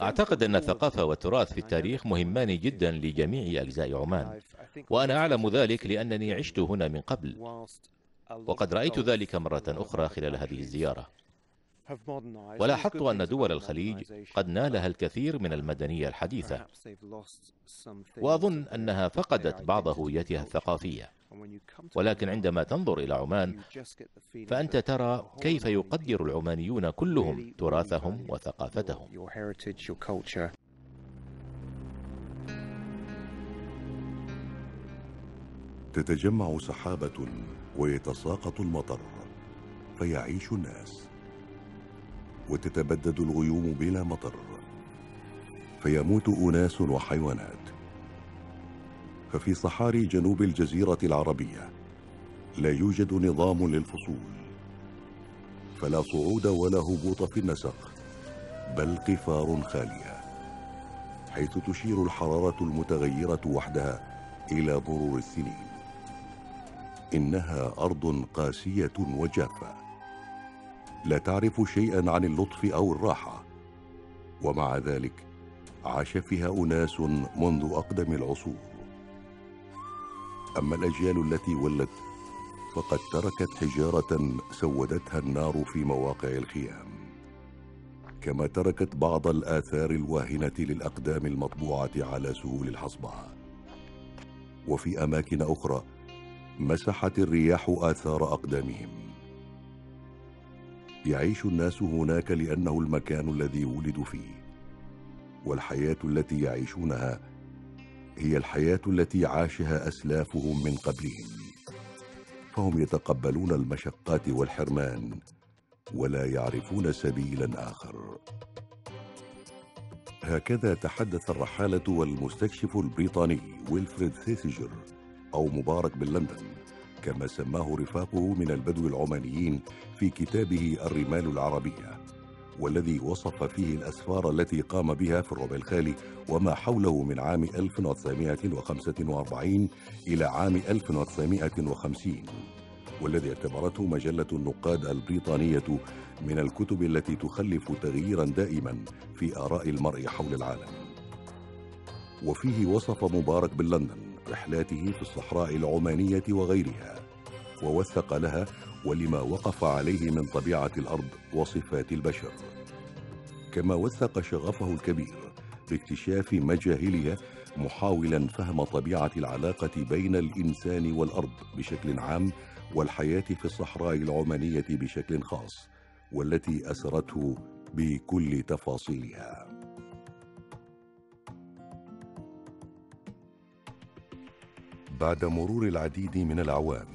أعتقد أن الثقافة والتراث في التاريخ مهمان جدا لجميع أجزاء عمان. وأنا أعلم ذلك لأنني عشت هنا من قبل. وقد رأيت ذلك مرة أخرى خلال هذه الزيارة. ولاحظت أن دول الخليج قد نالها الكثير من المدنية الحديثة. وأظن أنها فقدت بعض هويتها الثقافية. ولكن عندما تنظر إلى عمان فأنت ترى كيف يقدر العمانيون كلهم تراثهم وثقافتهم. تتجمع سحابة ويتساقط المطر فيعيش الناس. وتتبدد الغيوم بلا مطر فيموت أناس وحيوانات. ففي صحاري جنوب الجزيرة العربية. لا يوجد نظام للفصول. فلا صعود ولا هبوط في النسق بل قفار خالية حيث تشير الحرارة المتغيرة وحدها إلى مرور السنين. إنها أرض قاسية وجافة. لا تعرف شيئا عن اللطف أو الراحة. ومع ذلك عاش فيها أناس منذ أقدم العصور. أما الأجيال التي ولت فقد تركت حجارة سودتها النار في مواقع الخيام. كما تركت بعض الآثار الواهنة للأقدام المطبوعة على سهول الحصبة وفي أماكن أخرى مسحت الرياح آثار أقدامهم. يعيش الناس هناك لأنه المكان الذي ولدوا فيه والحياة التي يعيشونها هي الحياة التي عاشها أسلافهم من قبلهم. فهم يتقبلون المشقات والحرمان ولا يعرفون سبيلا آخر. هكذا تحدث الرحالة والمستكشف البريطاني ويلفريد ثيسجر أو مبارك باللندن كما سماه رفاقه من البدو العمانيين في كتابه الرمال العربية. والذي وصف فيه الأسفار التي قام بها في الربع الخالي وما حوله من عام 1945 إلى عام 1950 والذي اعتبرته مجلة النقاد البريطانية من الكتب التي تخلف تغييرا دائما في آراء المرء حول العالم. وفيه وصف مبارك باللندن رحلاته في الصحراء العمانية وغيرها ووثق لها ولما وقف عليه من طبيعة الأرض وصفات البشر. كما وثق شغفه الكبير باكتشاف مجاهلها محاولا فهم طبيعة العلاقة بين الإنسان والأرض بشكل عام والحياة في الصحراء العمانية بشكل خاص والتي أسرته بكل تفاصيلها. بعد مرور العديد من الأعوام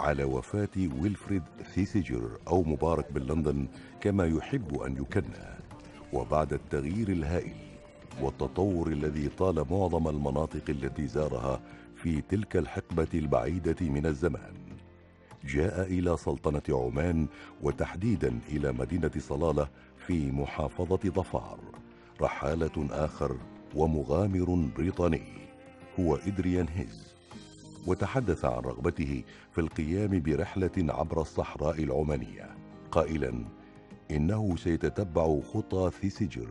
على وفاة ويلفريد ثيسيجر أو مبارك باللندن كما يحب أن يكنى. وبعد التغيير الهائل والتطور الذي طال معظم المناطق التي زارها في تلك الحقبة البعيدة من الزمان جاء إلى سلطنة عمان وتحديدا إلى مدينة صلالة في محافظة ظفار رحالة آخر ومغامر بريطاني هو إدريان هيز وتحدث عن رغبته في القيام برحلة عبر الصحراء العمانية. قائلا إنه سيتتبع خطى ثيسجر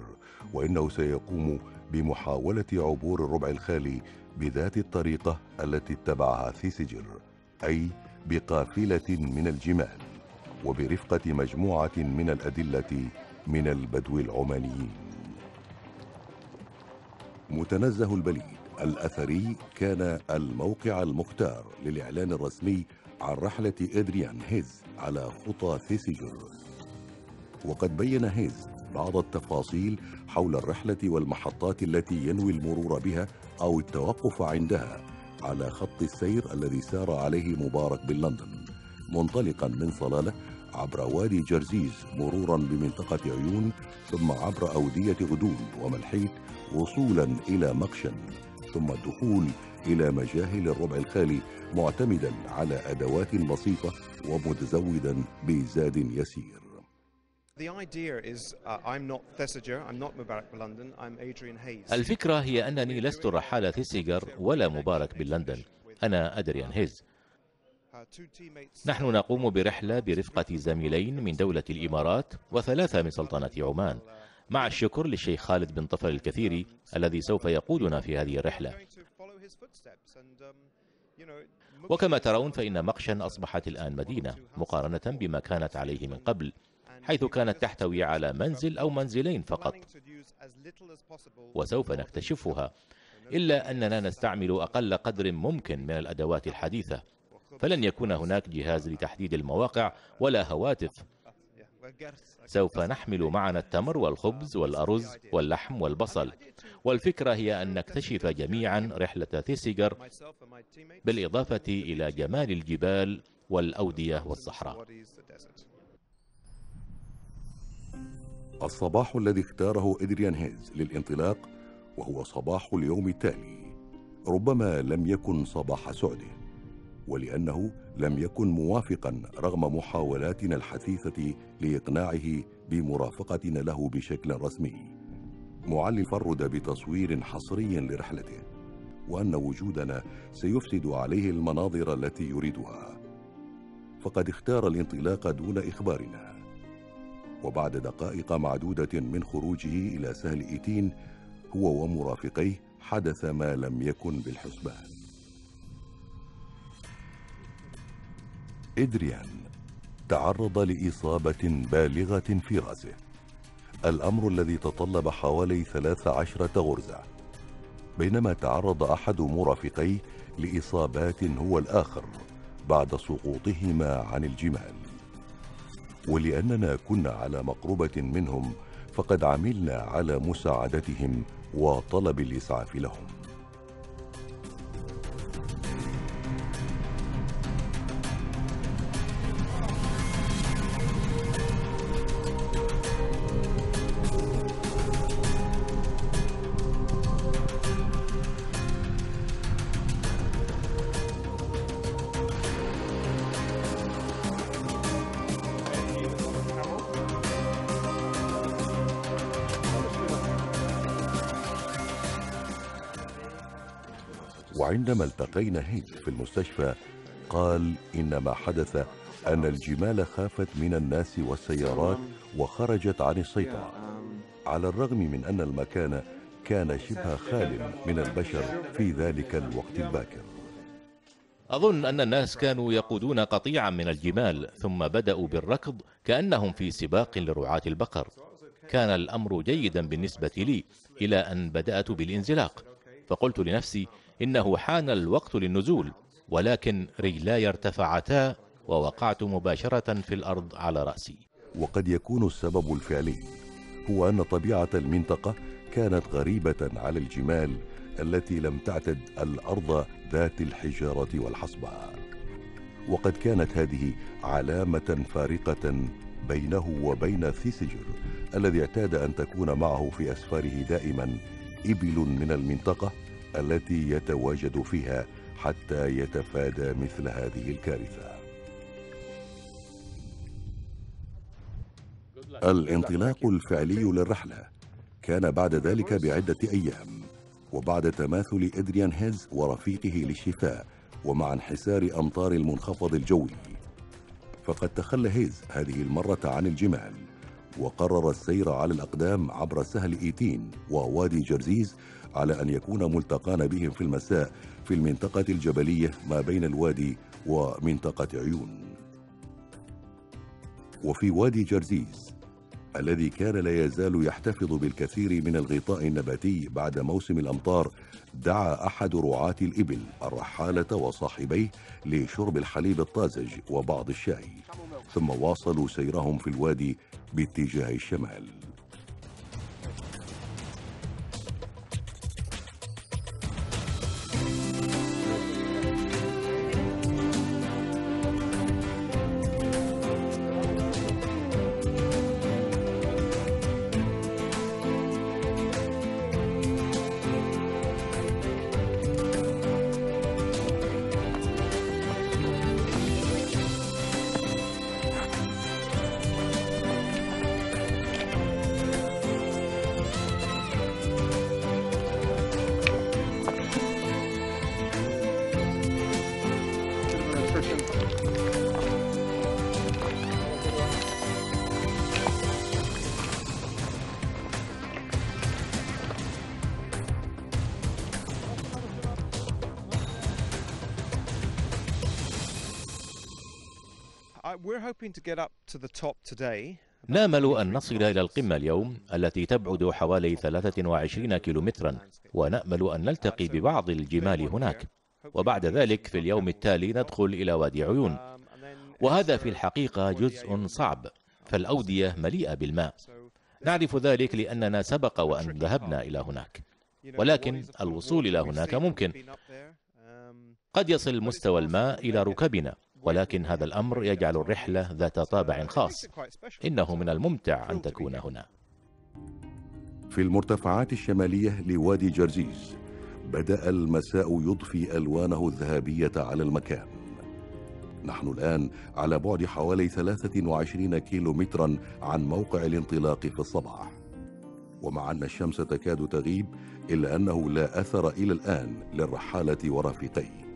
وإنه سيقوم بمحاولة عبور الربع الخالي بذات الطريقة التي اتبعها ثيسجر أي بقافلة من الجمال وبرفقة مجموعة من الأدلة من البدو العمانيين. متنزه البليد. الأثري كان الموقع المختار للإعلان الرسمي عن رحلة إدريان هيز على خطى ثيسجر وقد بين هيز بعض التفاصيل حول الرحلة والمحطات التي ينوي المرور بها أو التوقف عندها على خط السير الذي سار عليه مبارك باللندن منطلقا من صلالة عبر وادي جرزيز مرورا بمنطقة عيون ثم عبر أودية غدون وملحيت وصولا إلى مقشن. ثم الدخول إلى مجاهل الربع الخالي معتمدا على أدوات بسيطة ومتزودا بزاد يسير. الفكرة هي أنني لست رحالة ثيسيجر ولا مبارك باللندن. أنا أدريان هيز نحن نقوم برحلة برفقة زميلين من دولة الإمارات وثلاثة من سلطنة عمان. مع الشكر للشيخ خالد بن طفل الكثيري الذي سوف يقودنا في هذه الرحلة. وكما ترون فإن مقشا أصبحت الآن مدينة مقارنة بما كانت عليه من قبل حيث كانت تحتوي على منزل أو منزلين فقط وسوف نكتشفها إلا أننا نستعمل أقل قدر ممكن من الأدوات الحديثة فلن يكون هناك جهاز لتحديد المواقع ولا هواتف. سوف نحمل معنا التمر والخبز والأرز واللحم والبصل. والفكرة هي أن نكتشف جميعا رحلة ثيسيجر بالإضافة إلى جمال الجبال والأودية والصحراء. الصباح الذي اختاره إدريان هيز للانطلاق وهو صباح اليوم التالي ربما لم يكن صباح سعده. ولأنه لم يكن موافقا رغم محاولاتنا الحثيثة لإقناعه بمرافقتنا له بشكل رسمي. معلي فرد بتصوير حصري لرحلته وأن وجودنا سيفسد عليه المناظر التي يريدها. فقد اختار الانطلاق دون إخبارنا. وبعد دقائق معدودة من خروجه إلى سهل إيتين هو ومرافقيه حدث ما لم يكن بالحسبان. إدريان تعرض لإصابة بالغة في رأسه الأمر الذي تطلب حوالي 13 غرزة. بينما تعرض أحد مرافقيه لإصابات هو الآخر بعد سقوطهما عن الجمال. ولأننا كنا على مقربة منهم فقد عملنا على مساعدتهم وطلب الإسعاف لهم. التقينا هيد في المستشفى قال إن ما حدث أن الجمال خافت من الناس والسيارات وخرجت عن السيطرة. على الرغم من أن المكان كان شبه خال من البشر في ذلك الوقت الباكر. أظن أن الناس كانوا يقودون قطيعا من الجمال ثم بدأوا بالركض كأنهم في سباق لرعاة البقر. كان الأمر جيدا بالنسبة لي إلى أن بدأت بالانزلاق. فقلت لنفسي إنه حان الوقت للنزول ولكن رجلاي ارتفعتا ووقعت مباشرة في الأرض على رأسي. وقد يكون السبب الفعلي هو أن طبيعة المنطقة كانت غريبة على الجمال التي لم تعتد الأرض ذات الحجارة والحصبة. وقد كانت هذه علامة فارقة بينه وبين ثيسجر الذي اعتاد أن تكون معه في أسفاره دائما إبل من المنطقة. التي يتواجد فيها حتى يتفادى مثل هذه الكارثة. الانطلاق الفعلي للرحلة كان بعد ذلك بعدة أيام وبعد تماثل إدريان هيز ورفيقه للشفاء ومع انحسار أمطار المنخفض الجوي. فقد تخلى هيز هذه المرة عن الجمال وقرر السير على الأقدام عبر سهل إيتين ووادي جرزيز على أن يكون ملتقان بهم في المساء في المنطقة الجبلية ما بين الوادي ومنطقة عيون. وفي وادي جرزيز الذي كان لا يزال يحتفظ بالكثير من الغطاء النباتي بعد موسم الأمطار دعا أحد رعاة الإبل الرحالة وصاحبيه لشرب الحليب الطازج وبعض الشاي ثم واصلوا سيرهم في الوادي باتجاه الشمال. نامل أن نصل إلى القمة اليوم التي تبعد حوالي 23 كيلومترا ونأمل أن نلتقي ببعض الجمال هناك. وبعد ذلك في اليوم التالي ندخل إلى وادي عيون. وهذا في الحقيقة جزء صعب فالأودية مليئة بالماء. نعرف ذلك لأننا سبق وأن ذهبنا إلى هناك. ولكن الوصول إلى هناك ممكن. قد يصل مستوى الماء إلى ركبنا ولكن هذا الأمر يجعل الرحلة ذات طابع خاص. إنه من الممتع أن تكون هنا. في المرتفعات الشمالية لوادي جرزيز بدأ المساء يضفي ألوانه الذهبية على المكان. نحن الآن على بعد حوالي 23 كيلو مترا عن موقع الانطلاق في الصباح. ومع أن الشمس تكاد تغيب إلا أنه لا أثر إلى الآن للرحالة ورفيقيه.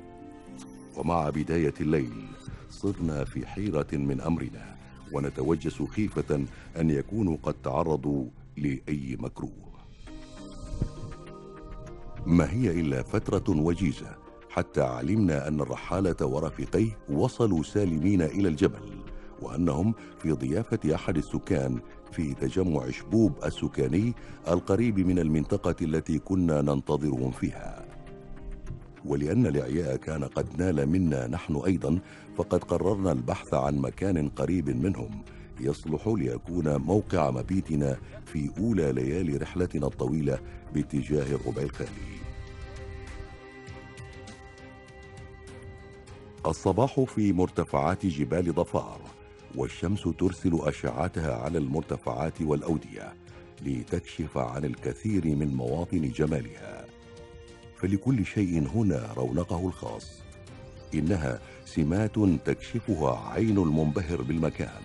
ومع بداية الليل صرنا في حيرة من أمرنا ونتوجس خيفة أن يكونوا قد تعرضوا لأي مكروه. ما هي إلا فترة وجيزة حتى علمنا أن الرحالة ورفيقيه وصلوا سالمين إلى الجبل وأنهم في ضيافة أحد السكان في تجمع شبوب السكاني القريب من المنطقة التي كنا ننتظرهم فيها. ولأن الإعياء كان قد نال منا نحن أيضا فقد قررنا البحث عن مكان قريب منهم يصلح ليكون موقع مبيتنا في أولى ليالي رحلتنا الطويلة باتجاه الربع الخالي. الصباح في مرتفعات جبال ضفار والشمس ترسل أشعتها على المرتفعات والأودية لتكشف عن الكثير من مواطن جمالها. فلكل شيء هنا رونقه الخاص إنها سمات تكشفها عين المنبهر بالمكان.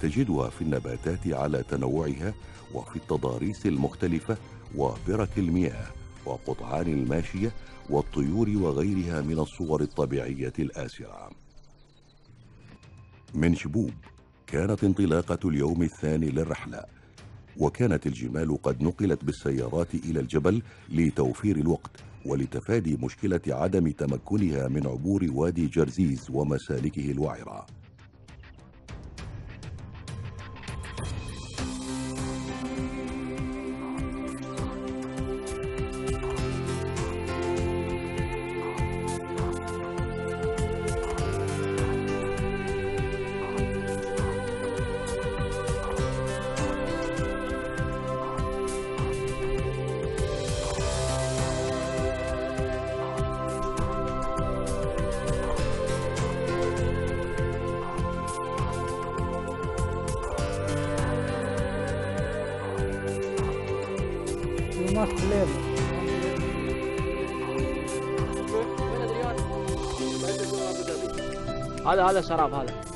تجدها في النباتات على تنوعها وفي التضاريس المختلفة وبرك المياه وقطعان الماشية والطيور وغيرها من الصور الطبيعية الآسرة. من شبوب كانت انطلاقة اليوم الثاني للرحلة وكانت الجمال قد نقلت بالسيارات إلى الجبل لتوفير الوقت ولتفادي مشكلة عدم تمكنها من عبور وادي جرزيز ومسالكه الوعرة. هذا هذا شراب هذا.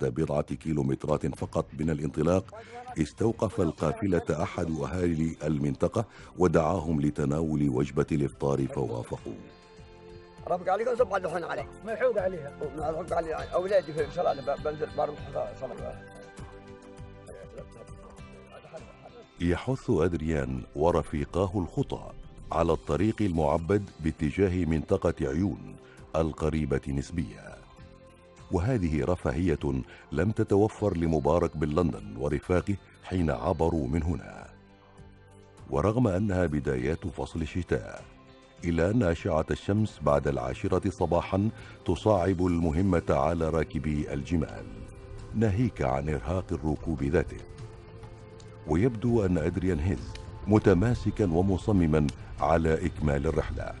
وبعد بضعة كيلومترات فقط من الانطلاق استوقف القافلة أحد أهالي المنطقة ودعاهم لتناول وجبة الإفطار فوافقوا. ربك عليك صب على الحين عليك. ما يحوق عليها. ما يحوق علي أولادي في صلاة بنزل بروح صلاة. يحث أدريان ورفيقاه الخطى على الطريق المعبد باتجاه منطقة عيون القريبة نسبيا. وهذه رفاهية لم تتوفر لمبارك بن لندن ورفاقه حين عبروا من هنا. ورغم أنها بدايات فصل الشتاء إلا أن أشعة الشمس بعد العاشرة صباحا تصعب المهمة على راكبي الجمال ناهيك عن إرهاق الركوب ذاته. ويبدو أن أدريان هيز متماسكا ومصمما على إكمال الرحلة.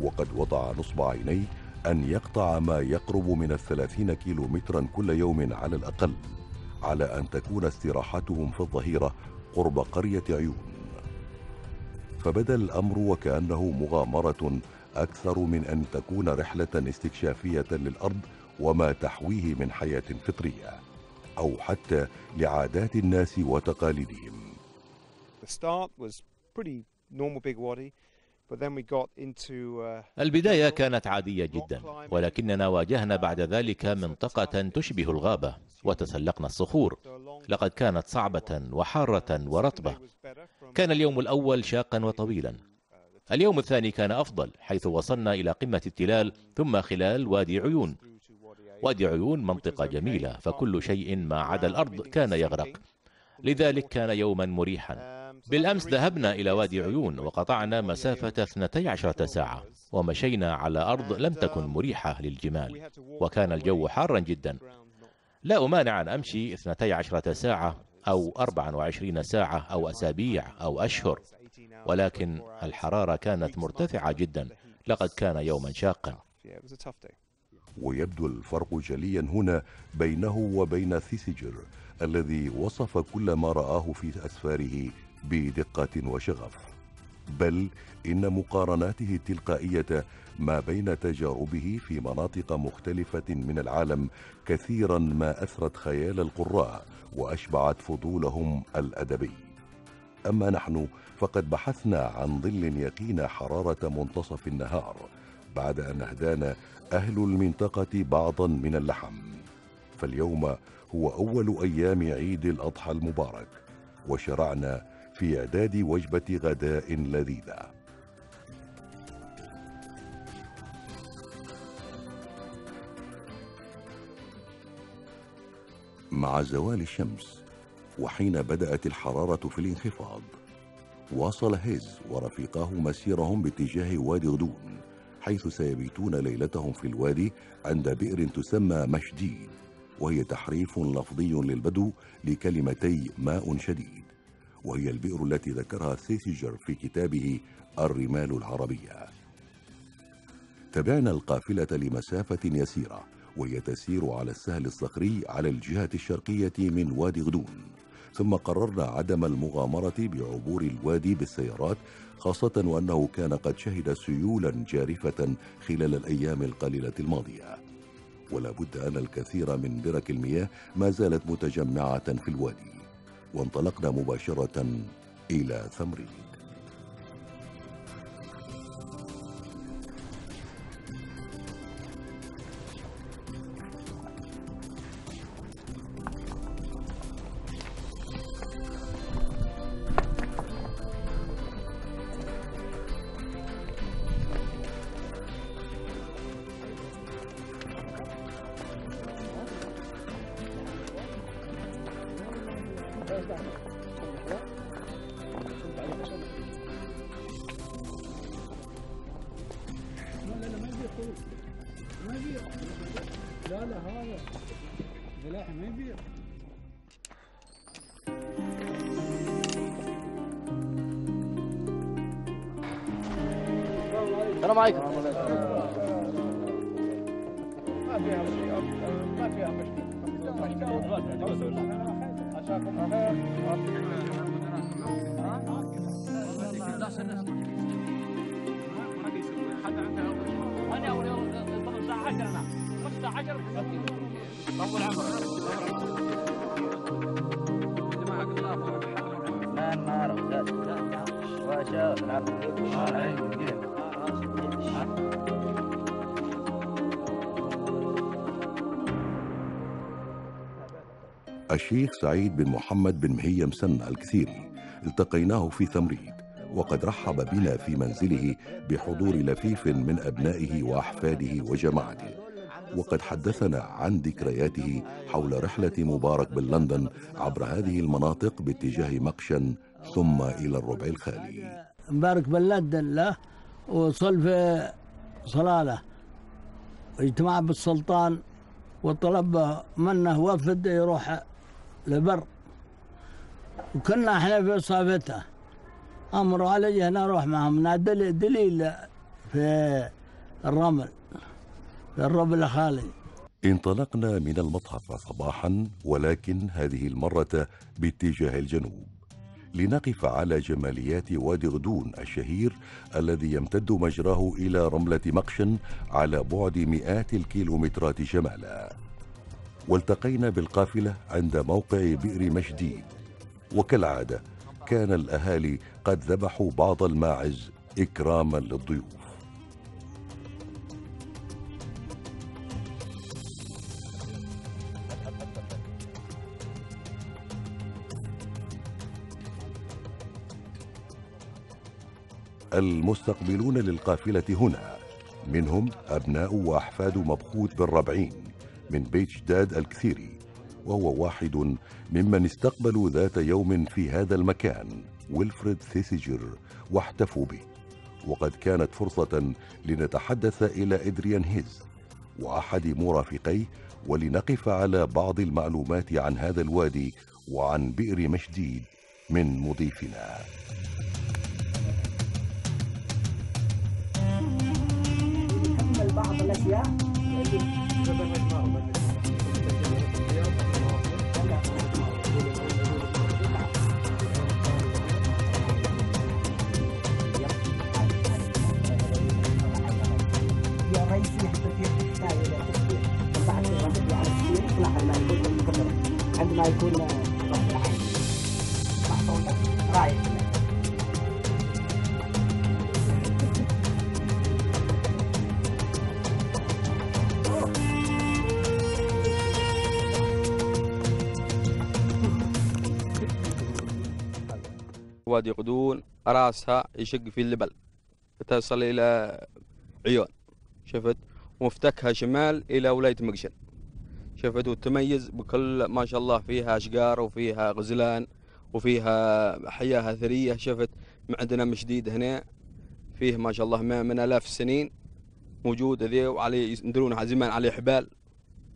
وقد وضع نصب عينيه أن يقطع ما يقرب من الثلاثين كيلو مترا كل يوم على الأقل على أن تكون استراحتهم في الظهيرة قرب قرية عيون فبدأ الأمر وكأنه مغامرة أكثر من أن تكون رحلة استكشافية للأرض وما تحويه من حياة فطرية أو حتى لعادات الناس وتقاليدهم. The start was pretty normal big wadi. Uh, البداية كانت عادية جدا ولكننا واجهنا بعد ذلك منطقة تشبه الغابة وتسلقنا الصخور. لقد كانت صعبة وحارة ورطبة. كان اليوم الأول شاقا وطويلا. اليوم الثاني كان أفضل حيث وصلنا إلى قمة التلال ثم خلال وادي عيون. وادي عيون منطقة جميلة فكل شيء ما عدا الأرض كان يغرق. لذلك كان يوما مريحا. بالأمس ذهبنا إلى وادي عيون وقطعنا مسافة 12 ساعة ومشينا على أرض لم تكن مريحة للجمال وكان الجو حارا جدا. لا أمانع أن أمشي 12 ساعة أو 24 ساعة أو أسابيع أو أشهر ولكن الحرارة كانت مرتفعة جدا. لقد كان يوما شاقا. ويبدو الفرق جليا هنا بينه وبين ثيسجر الذي وصف كل ما رآه في أسفاره. بدقة وشغف. بل إن مقارناته التلقائية ما بين تجاربه في مناطق مختلفة من العالم كثيرا ما أثرت خيال القراء وأشبعت فضولهم الأدبي. أما نحن فقد بحثنا عن ظل يقينا حرارة منتصف النهار بعد أن أهدانا أهل المنطقة بعضا من اللحم. فاليوم هو أول أيام عيد الأضحى المبارك وشرعنا في إعداد وجبة غداء لذيذة. مع زوال الشمس وحين بدأت الحرارة في الانخفاض واصل هيز ورفيقاه مسيرهم باتجاه وادي غدون حيث سيبيتون ليلتهم في الوادي عند بئر تسمى مشديد وهي تحريف لفظي للبدو لكلمتي ماء شديد. وهي البئر التي ذكرها سيسيجر في كتابه الرمال العربية. تبعنا القافلة لمسافة يسيرة وهي تسير على السهل الصخري على الجهة الشرقية من وادي غدون. ثم قررنا عدم المغامرة بعبور الوادي بالسيارات خاصة وأنه كان قد شهد سيولا جارفة خلال الأيام القليلة الماضية. ولا بد أن الكثير من برك المياه ما زالت متجمعة في الوادي. وانطلقنا مباشرة إلى ثمرين السلام عليكم. ما فيها ما فيها مشكله عساكم طول عمرك الشيخ سعيد بن محمد بن مهيم سن الكثيري التقيناه في ثمريد وقد رحب بنا في منزله بحضور لفيف من أبنائه وأحفاده وجماعته. وقد حدثنا عن ذكرياته حول رحلة مبارك باللندن عبر هذه المناطق باتجاه مقشن ثم إلى الربع الخالي. مبارك باللندن له وصل في صلالة اجتماع بالسلطان وطلب منه وفد يروح لبر. وكنا إحنا في صافته امروا علي أنا أروح معهم. دليل في الرمل في الربل الخالي انطلقنا من المتحف صباحا ولكن هذه المرة باتجاه الجنوب. لنقف على جماليات وادي غدون الشهير الذي يمتد مجراه إلى رملة مقشن على بعد مئات الكيلومترات شمالا والتقينا بالقافلة عند موقع بئر مشديد وكالعادة كان الأهالي قد ذبحوا بعض الماعز إكراما للضيوف. المستقبلون للقافلة هنا منهم أبناء وأحفاد مبخوت بن ربعين من بيت جداد الكثيري وهو واحد ممن استقبلوا ذات يوم في هذا المكان ويلفريد ثيسيجر واحتفوا به. وقد كانت فرصة لنتحدث إلى إدريان هيز وأحد مرافقيه ولنقف على بعض المعلومات عن هذا الوادي وعن بئر مشديد من مضيفنا. بعض الأشياء. وادي قدون راسها يشق في اللبل تصل إلى عيون شفت؟ ومفتكها شمال إلى ولاية مقشن شفت؟ وتميز بكل ما شاء الله فيها أشجار وفيها غزلان وفيها حياة أثرية شفت؟ عندنا مشديد هنا فيه ما شاء الله من آلاف السنين موجود ذي وعليه يندرون زمان عليه حبال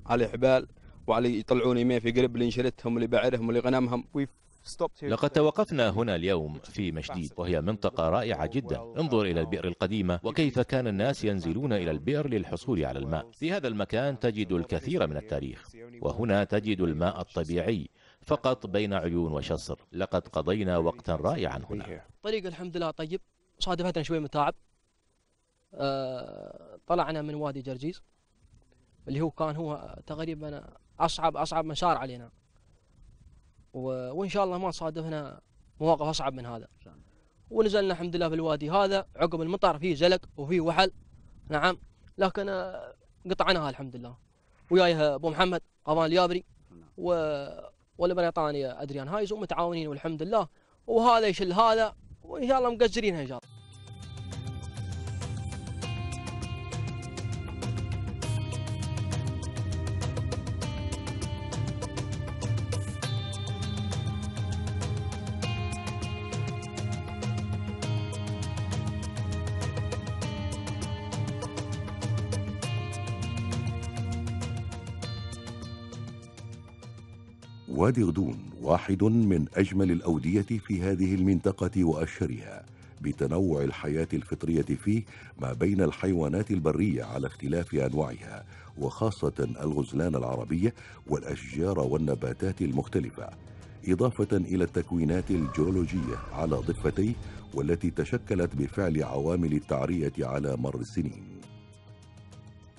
عليه حبال وعليه يطلعون يمين في قرب لنشرتهم لبعرهم لغنمهم لقد توقفنا هنا اليوم في مشديد وهي منطقة رائعة جدا. انظر إلى البئر القديمة وكيف كان الناس ينزلون إلى البئر للحصول على الماء. في هذا المكان تجد الكثير من التاريخ وهنا تجد الماء الطبيعي فقط بين عيون وشصر. لقد قضينا وقتا رائعا هنا. طريق الحمد لله. طيب صادفتنا شوي متاعب. أه طلعنا من وادي جرجيز اللي هو كان هو تقريبا أصعب أصعب مسار علينا. وإن شاء الله ما صادفنا مواقف أصعب من هذا. ونزلنا الحمد لله في الوادي هذا عقب المطر فيه زلق وفيه وحل. نعم. لكن آه، قطعناها الحمد لله. وياي أبو محمد قضان اليابري و والبريطاني أدريان. هايز ومتعاونين والحمد لله. وهذا يشل هذا وإن شاء الله مقزرينها إن شاء الله. وادي غدون واحد من أجمل الأودية في هذه المنطقة وأشهرها بتنوع الحياة الفطرية فيه ما بين الحيوانات البرية على اختلاف أنواعها وخاصة الغزلان العربية والأشجار والنباتات المختلفة إضافة إلى التكوينات الجيولوجية على ضفتيه والتي تشكلت بفعل عوامل التعرية على مر السنين.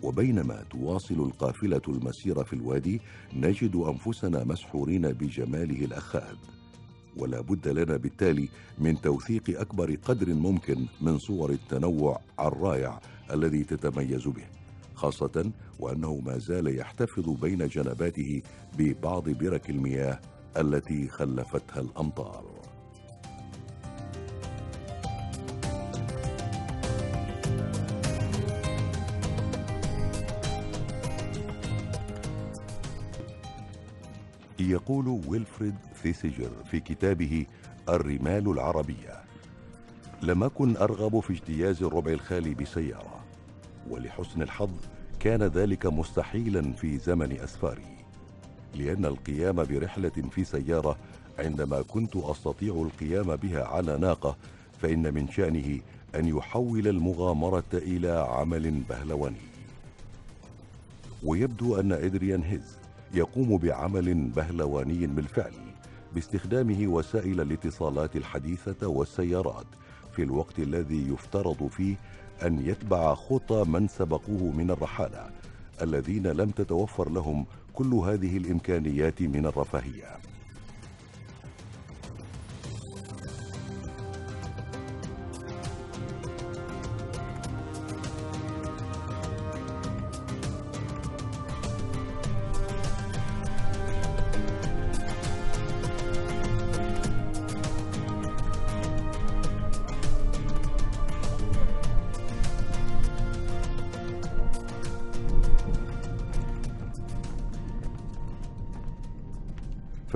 وبينما تواصل القافلة المسير في الوادي نجد أنفسنا مسحورين بجماله الأخاذ ولا بد لنا بالتالي من توثيق أكبر قدر ممكن من صور التنوع الرائع الذي تتميز به خاصة وأنه ما زال يحتفظ بين جنباته ببعض برك المياه التي خلفتها الأمطار. يقول ويلفريد فيسيجر في كتابه الرمال العربية لم أكن أرغب في اجتياز الربع الخالي بسيارة ولحسن الحظ كان ذلك مستحيلا في زمن أسفاري لأن القيام برحلة في سيارة عندما كنت أستطيع القيام بها على ناقة فإن من شأنه أن يحول المغامرة إلى عمل بهلواني. ويبدو أن إدريان هيز يقوم بعمل بهلواني بالفعل باستخدامه وسائل الاتصالات الحديثة والسيارات في الوقت الذي يفترض فيه أن يتبع خطى من سبقوه من الرحالة الذين لم تتوفر لهم كل هذه الإمكانيات من الرفاهية.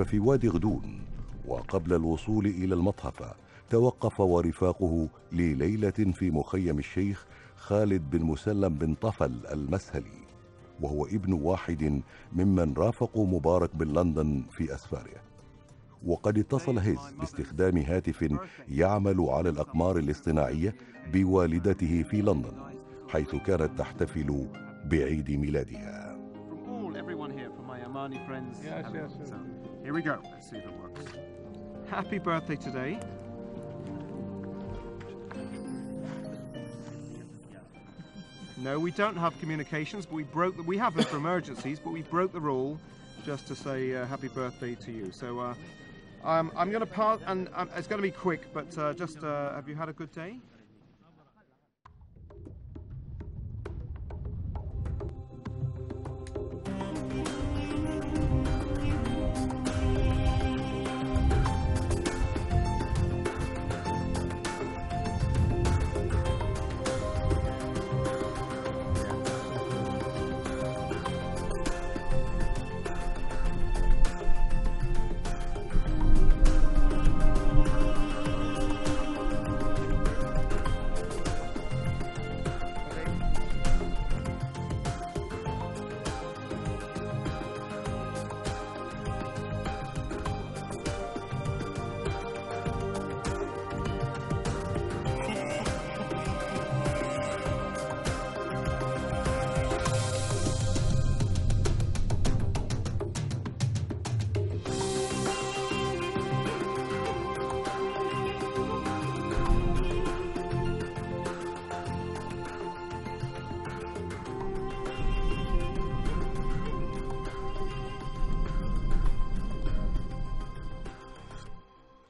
ففي وادي غدون وقبل الوصول إلى المطهفة توقف ورفاقه لليلة في مخيم الشيخ خالد بن مسلم بن طفل المسهلي وهو ابن واحد ممن رافقوا مبارك بن لندن في أسفاره. وقد اتصل هيز باستخدام هاتف يعمل على الأقمار الاصطناعية بوالدته في لندن حيث كانت تحتفل بعيد ميلادها. Happy birthday today. No, we don't have communications, but we broke. The, we have them for emergencies, but we broke the rule just to say uh, happy birthday to you. So uh, um, I'm going to pass, and um, it's going to be quick, but uh, just uh, have you had a good day?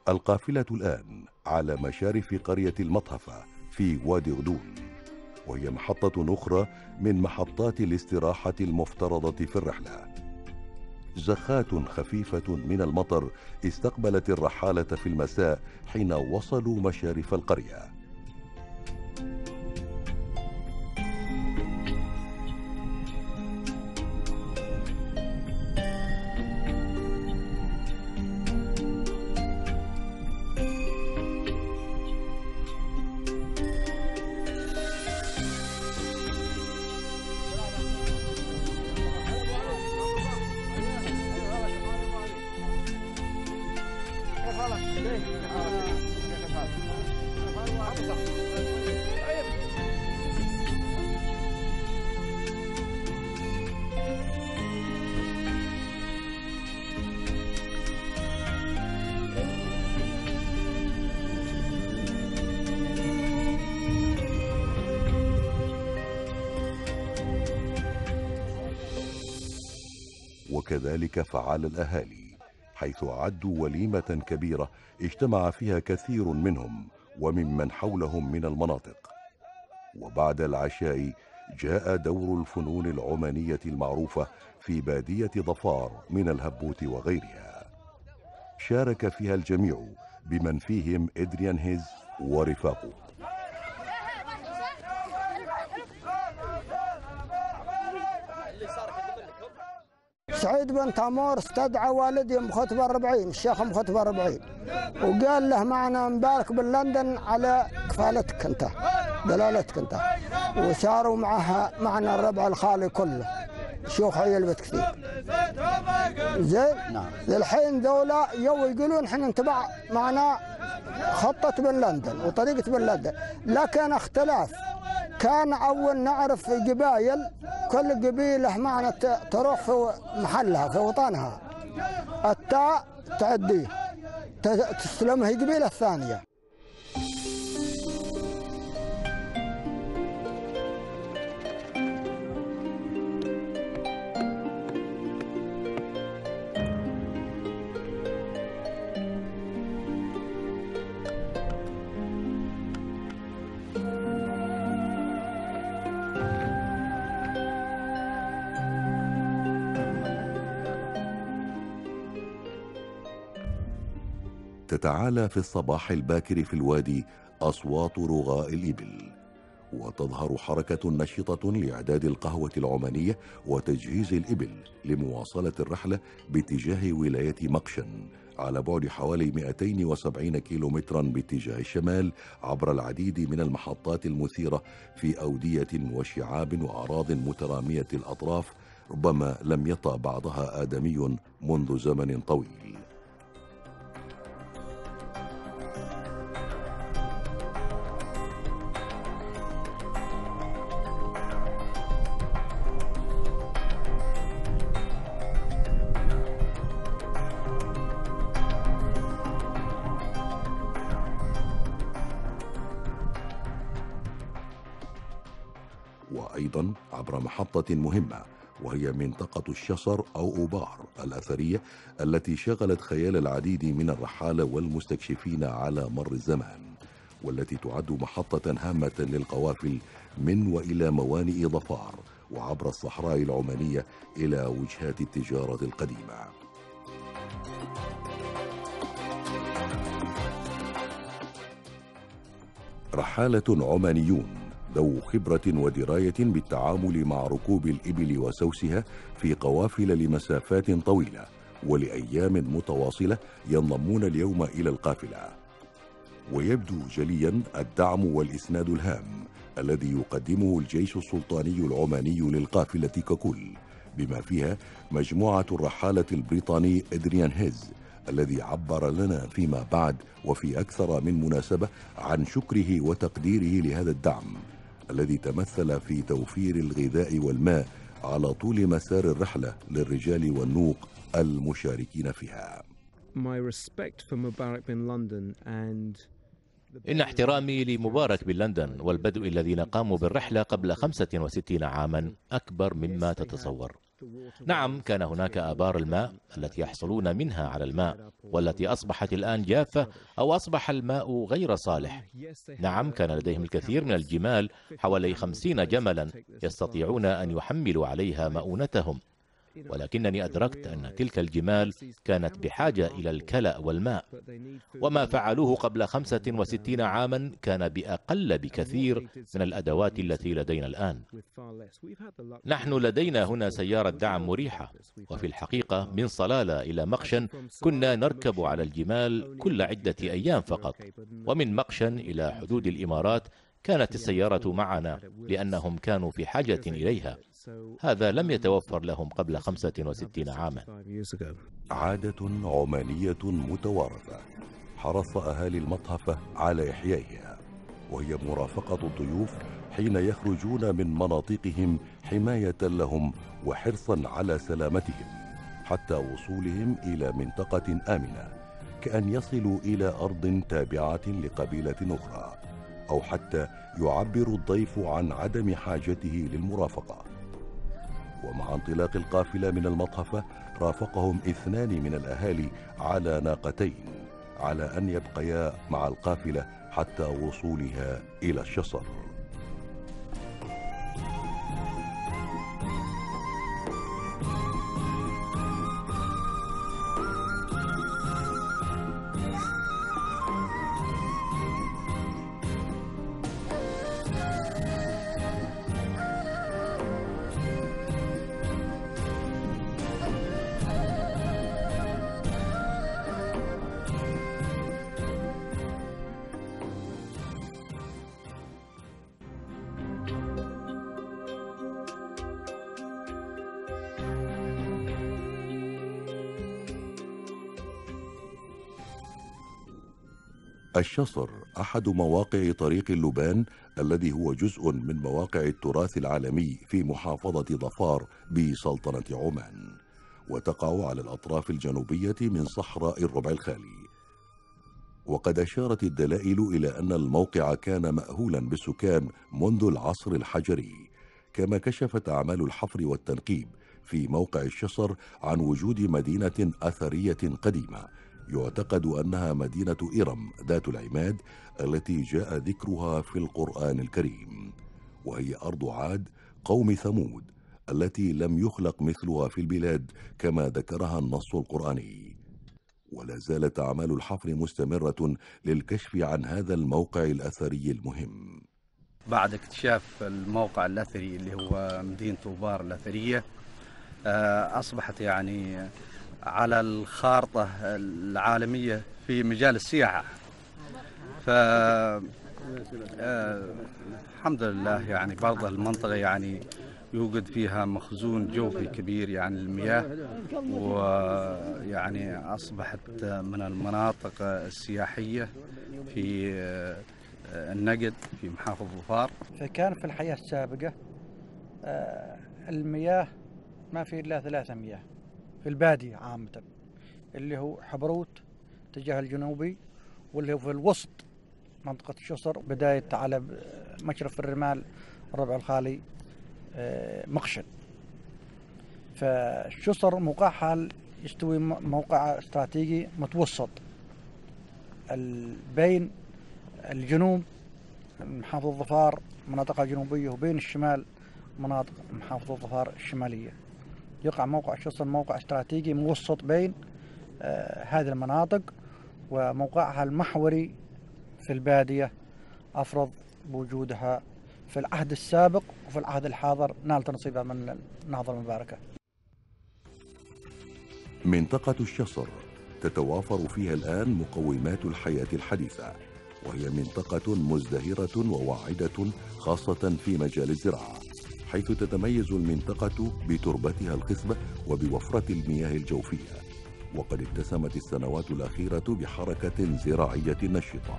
القافلة الآن على مشارف قرية المطهفة في وادي غدون وهي محطة أخرى من محطات الاستراحة المفترضة في الرحلة. زخات خفيفة من المطر استقبلت الرحالة في المساء حين وصلوا مشارف القرية. فعل الأهالي حيث أعدوا وليمة كبيرة اجتمع فيها كثير منهم وممن حولهم من المناطق. وبعد العشاء جاء دور الفنون العمانية المعروفة في بادية ظفار من الهبوت وغيرها. شارك فيها الجميع بمن فيهم إدريان هيز ورفاقه. سعيد بن تامور استدعى والدي مخطبة الربعين الشيخ مخطبة الربعين. وقال له معنا مبارك بن لندن على كفالتك انت دلالتك انت. وصاروا معها معنا الربع الخالي كله. شيوخ عيل كثير. زين؟ نعم. للحين ذولا يو يقولون إحنا نتبع معنا خطة بن لندن وطريقة بن لندن. لكن اختلاف. كان أول نعرف في قبايل كل قبيلة معنا تروح في محلها في وطنها. التاء تعديه تستلمها القبيلة الثانية. تتعالى في الصباح الباكر في الوادي أصوات رغاء الإبل. وتظهر حركة نشطة لإعداد القهوة العمانية وتجهيز الإبل لمواصلة الرحلة باتجاه ولاية مقشن على بعد حوالي 270 كيلومترا باتجاه الشمال عبر العديد من المحطات المثيرة في أودية وشعاب وأراض مترامية الأطراف ربما لم يطأ بعضها آدمي منذ زمن طويل. مهمة وهي منطقة الشصر أو أوبار الأثرية التي شغلت خيال العديد من الرحالة والمستكشفين على مر الزمان والتي تعد محطة هامة للقوافل من وإلى موانئ ظفار وعبر الصحراء العمانية إلى وجهات التجارة القديمة. رحالة عمانيون ذو خبرة ودراية بالتعامل مع ركوب الإبل وسوسها في قوافل لمسافات طويلة ولأيام متواصلة ينضمون اليوم إلى القافلة. ويبدو جليا الدعم والإسناد الهام الذي يقدمه الجيش السلطاني العماني للقافلة ككل بما فيها مجموعة الرحالة البريطاني إدريان هيز الذي عبر لنا فيما بعد وفي أكثر من مناسبة عن شكره وتقديره لهذا الدعم. الذي تمثل في توفير الغذاء والماء على طول مسار الرحلة للرجال والنوق المشاركين فيها. إن احترامي لمبارك بن لندن والبدو الذين قاموا بالرحلة قبل 65 عاما أكبر مما تتصور نعم كان هناك آبار الماء التي يحصلون منها على الماء والتي أصبحت الآن جافة أو أصبح الماء غير صالح. نعم كان لديهم الكثير من الجمال حوالي خمسين جملا يستطيعون أن يحملوا عليها مؤونتهم. ولكنني أدركت أن تلك الجمال كانت بحاجة إلى الكلأ والماء. وما فعلوه قبل 65 عاما كان بأقل بكثير من الأدوات التي لدينا الآن. نحن لدينا هنا سيارة دعم مريحة وفي الحقيقة من صلالة إلى مقشن كنا نركب على الجمال كل عدة أيام فقط. ومن مقشن إلى حدود الإمارات كانت السيارة معنا لأنهم كانوا في حاجة إليها. هذا لم يتوفر لهم قبل 65 عاما. عادة عمانية متوارثة حرص أهالي المطهفة على إحيائها وهي مرافقة الضيوف حين يخرجون من مناطقهم حماية لهم وحرصا على سلامتهم حتى وصولهم إلى منطقة آمنة كأن يصلوا إلى أرض تابعة لقبيلة أخرى أو حتى يعبر الضيف عن عدم حاجته للمرافقة. ومع انطلاق القافلة من المطهفة رافقهم اثنان من الأهالي على ناقتين على أن يبقيا مع القافلة حتى وصولها إلى الشصر. الشصر أحد مواقع طريق اللبان الذي هو جزء من مواقع التراث العالمي في محافظة ظفار بسلطنة عمان وتقع على الأطراف الجنوبية من صحراء الربع الخالي. وقد أشارت الدلائل إلى أن الموقع كان مأهولا بالسكان منذ العصر الحجري كما كشفت أعمال الحفر والتنقيب في موقع الشصر عن وجود مدينة أثرية قديمة يعتقد أنها مدينة إرم ذات العماد التي جاء ذكرها في القرآن الكريم وهي أرض عاد قوم ثمود التي لم يخلق مثلها في البلاد كما ذكرها النص القرآني. ولا زالت أعمال الحفر مستمرة للكشف عن هذا الموقع الأثري المهم. بعد اكتشاف الموقع الأثري اللي هو مدينة طوبار الأثرية أصبحت يعني على الخارطة العالمية في مجال السياحة. ف الحمد لله يعني برضه المنطقة يعني يوجد فيها مخزون جوفي كبير يعني للمياه ويعني أصبحت من المناطق السياحية في النقد في محافظ ظفار. فكان في الحياة السابقة المياه ما في إلا ثلاثة مياه. البادية عامة اللي هو حبروت اتجاه الجنوبي واللي هو في الوسط منطقة الشصر بداية على مشرف الرمال الربع الخالي مقشل. فالشصر موقعها يستوي موقع استراتيجي متوسط. بين الجنوب محافظة الظفار مناطقها الجنوبية وبين الشمال مناطق محافظة الظفار الشمالية. يقع موقع الشصر موقع استراتيجي موسط بين آه هذه المناطق وموقعها المحوري في البادية أفرض بوجودها في العهد السابق وفي العهد الحاضر نالت نصيبها من النهضة المباركة. منطقة الشصر تتوافر فيها الآن مقومات الحياة الحديثة وهي منطقة مزدهرة وواعدة خاصة في مجال الزراعة. حيث تتميز المنطقة بتربتها الخصبة وبوفرة المياه الجوفية. وقد اتسمت السنوات الأخيرة بحركة زراعية نشطة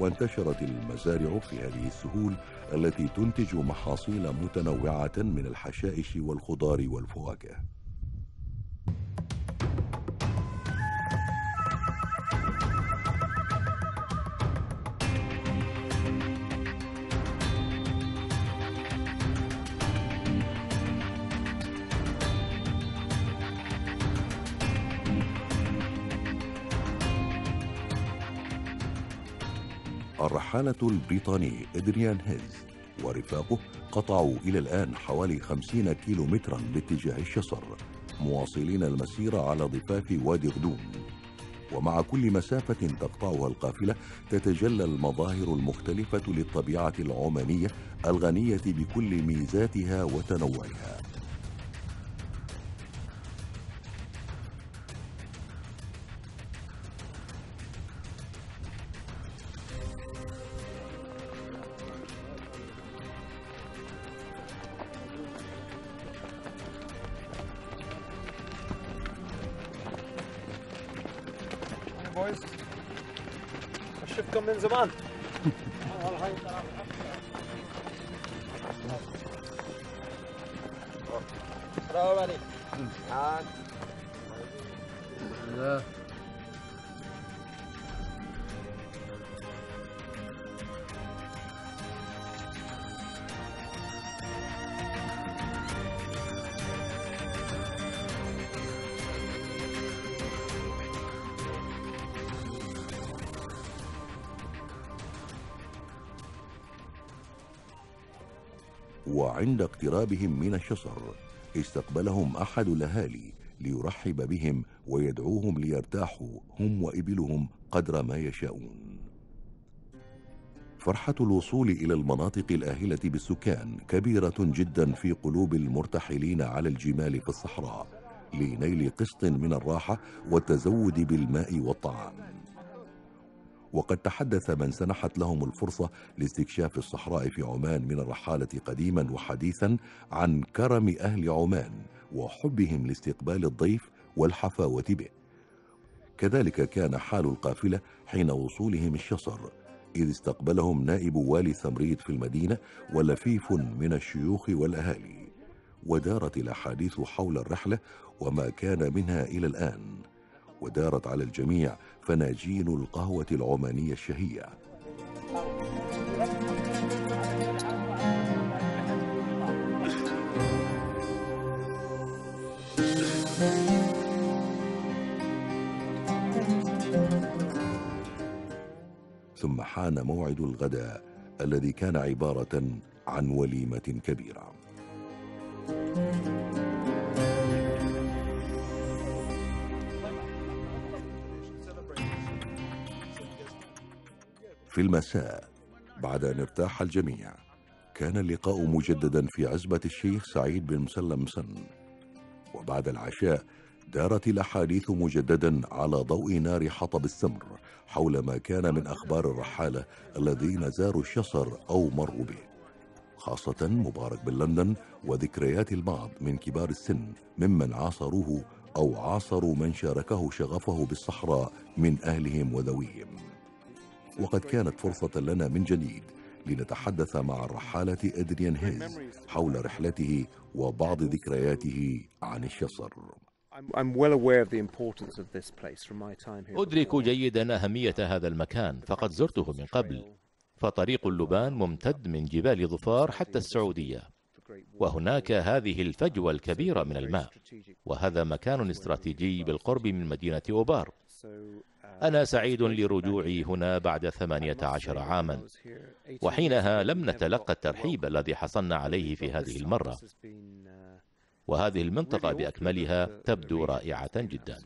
وانتشرت المزارع في هذه السهول التي تنتج محاصيل متنوعة من الحشائش والخضار والفواكه. الرحالة البريطاني إدريان هيز ورفاقه قطعوا إلى الآن حوالي 50 كيلو مترا باتجاه الشصر مواصلين المسير على ضفاف وادي غدوم. ومع كل مسافة تقطعها القافلة تتجلى المظاهر المختلفة للطبيعة العمانية الغنية بكل ميزاتها وتنوعها. لا وعند اقترابهم من الشصر. استقبلهم أحد الأهالي ليرحب بهم ويدعوهم ليرتاحوا هم وإبلهم قدر ما يشاءون. فرحة الوصول إلى المناطق الآهلة بالسكان كبيرة جدا في قلوب المرتحلين على الجمال في الصحراء لنيل قسط من الراحة والتزود بالماء والطعام. وقد تحدث من سنحت لهم الفرصة لاستكشاف الصحراء في عمان من الرحالة قديما وحديثا عن كرم أهل عمان وحبهم لاستقبال الضيف والحفاوة به. كذلك كان حال القافلة حين وصولهم الشصر إذ استقبلهم نائب والي ثمريد في المدينة ولفيف من الشيوخ والأهالي. ودارت الأحاديث حول الرحلة وما كان منها إلى الآن. ودارت على الجميع فناجين القهوة العمانية الشهية. ثم حان موعد الغداء الذي كان عبارة عن وليمة كبيرة. في المساء. بعد أن ارتاح الجميع كان اللقاء مجددا في عزبة الشيخ سعيد بن مسلم سن. وبعد العشاء دارت الأحاديث مجددا على ضوء نار حطب السمر حول ما كان من أخبار الرحالة الذين زاروا الشصر أو مروا به. خاصة مبارك بن لندن وذكريات البعض من كبار السن ممن عاصروه أو عاصروا من شاركه شغفه بالصحراء من أهلهم وذويهم. وقد كانت فرصة لنا من جديد لنتحدث مع الرحالة إدريان هيز حول رحلته وبعض ذكرياته عن الشصر أدرك جيدا أهمية هذا المكان فقد زرته من قبل. فطريق اللبان ممتد من جبال ظفار حتى السعودية. وهناك هذه الفجوة الكبيرة من الماء. وهذا مكان استراتيجي بالقرب من مدينة أوبار. أنا سعيد لرجوعي هنا بعد ثمانية عشر عاما وحينها لم نتلقى الترحيب الذي حصلنا عليه في هذه المرة. وهذه المنطقة بأكملها تبدو رائعة جدا.